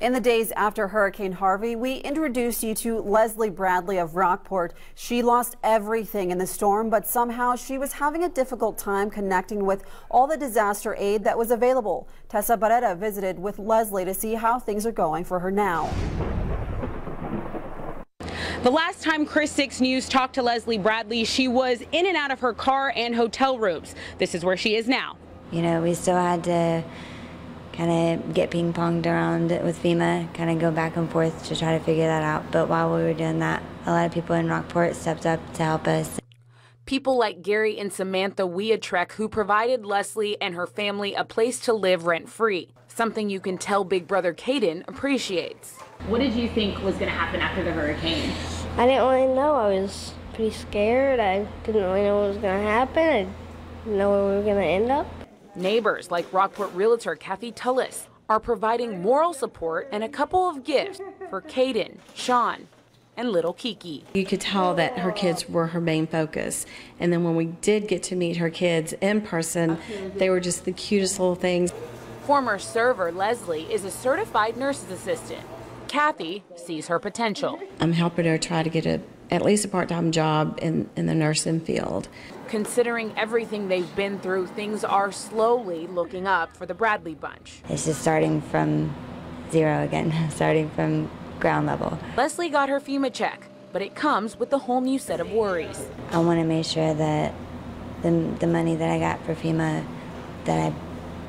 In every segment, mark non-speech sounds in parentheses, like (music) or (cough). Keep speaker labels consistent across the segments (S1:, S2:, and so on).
S1: In the days after Hurricane Harvey, we introduced you to Leslie Bradley of Rockport. She lost everything in the storm, but somehow she was having a difficult time connecting with all the disaster aid that was available. Tessa Barrera visited with Leslie to see how things are going for her now.
S2: The last time KRIS 6 News talked to Leslie Bradley, she was in and out of her car and hotel rooms. This is where she is now.
S3: You know, we still had to kind of get ping ponged around with FEMA, kind of go back and forth to try to figure that out. But while we were doing that, a lot of people in Rockport stepped up to help us.
S2: People like Gary and Samantha Weatrek who provided Leslie and her family a place to live rent free, something you can tell Big Brother Caden appreciates. What did you think was going to happen after the hurricane?
S4: I didn't really know. I was pretty scared. I didn't really know what was going to happen. I didn't know where we were going to end up.
S2: Neighbors like Rockport realtor Kathy Tullis are providing moral support and a couple of gifts for Caden, Sean, and little Kiki.
S5: You could tell that her kids were her main focus. And then when we did get to meet her kids in person, they were just the cutest little things.
S2: Former server Leslie is a certified nurse's assistant. Kathy sees her potential.
S5: I'm helping her try to get a at least a part-time job in, in the nursing field.
S2: Considering everything they've been through, things are slowly looking up for the Bradley bunch.
S3: It's just starting from zero again, (laughs) starting from ground level.
S2: Leslie got her FEMA check, but it comes with a whole new set of worries.
S3: I want to make sure that the, the money that I got for FEMA, that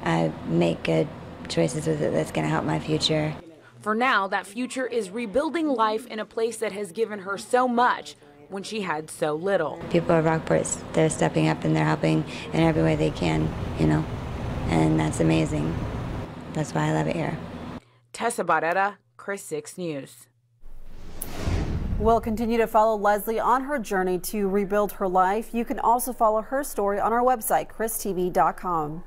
S3: I, I make good choices with it that's going to help my future.
S2: For now, that future is rebuilding life in a place that has given her so much when she had so little.
S3: People at Rockport, they're stepping up and they're helping in every way they can, you know, and that's amazing. That's why I love it here.
S2: Tessa Barrera, KRIS 6 News.
S1: We'll continue to follow Leslie on her journey to rebuild her life. You can also follow her story on our website, kristv.com.